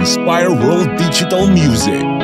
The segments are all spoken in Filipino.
Inspire World Digital Music.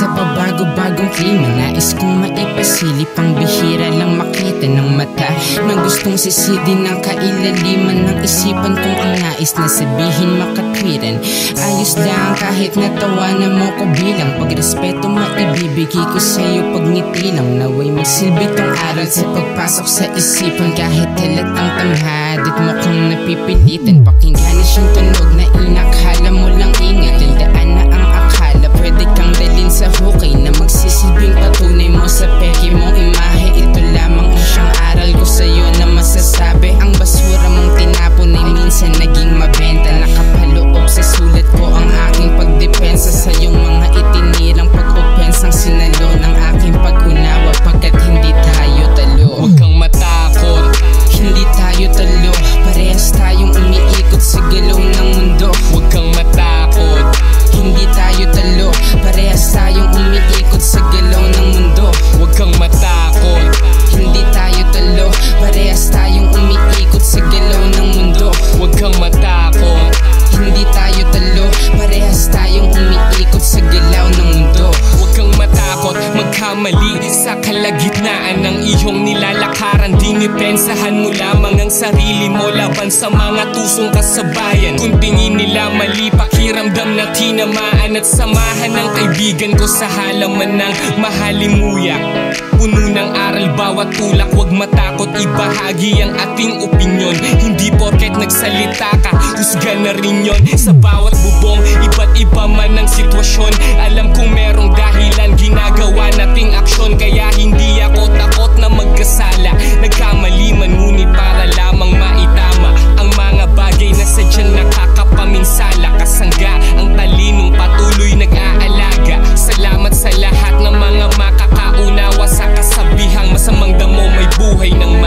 Sa pabago-bagong klima Nais kong maipasilip ang bihira lang makita ng mata. Na gustong sisidin ng kailaliman ng isipan kong ang nais na sabihin makatwiran. Ayos lang kahit natawanan mo ko bilang Pagrespeto maibibigay ko sa'yo pag ngiti lang Naway magsilbi tong aral. Sa pagpasok sa isipan Kahit halat ang tamhad at mukhang napipilitan Pakinggan siyang tunog na inakala na masasabi kalagitnaan ng iyong nilalakaran. Dinipensahan mo lamang ang sarili mo Laban sa mga tusong kasabayan. Kung tingin nila mali Pakiramdam na tinamaan At samahan ng kaibigan ko sa halaman ng mahalimuya. Puno ng aral bawat tulak Huwag matakot ibahagi ang ating opinyon. Hindi porket nagsalita ka Husga na rin yon Sa bawat bubong Iba't iba man ang sitwasyon. Alam kong merong damo may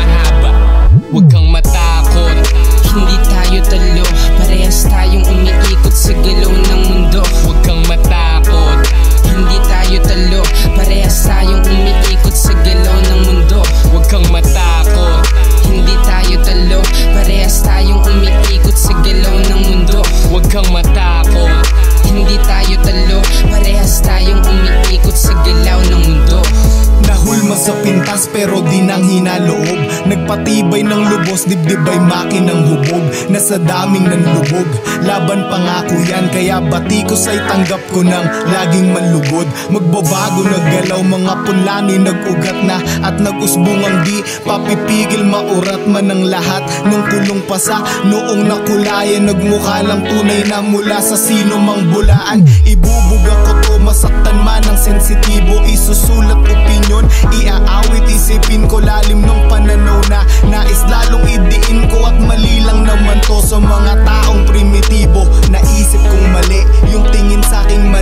pintas pero di nang hinaloob. Nagpatibay ng lubos, dibdib ay makinang hubog. Nasa daming nanlubog, laban pangako yan Kaya batikos ay tanggap ko ng laging manlugod. Magbabago naggalaw, mga punlani nagugat na. At nag-usbong ang di papipigil maurat man ang lahat Nung kulong pasa, noong nakulayan Nagmukha lang tunay na mula sa sino mang bulaan. Ibubuga ko to, masaktan man ang sensitibo. Isusulat opinion, iaawit Isipin ko lalim ng pananaw na Nais lalong idiin ko at mali lang naman to Sa mga taong primitibo. Naisip kong mali yung tingin sa aking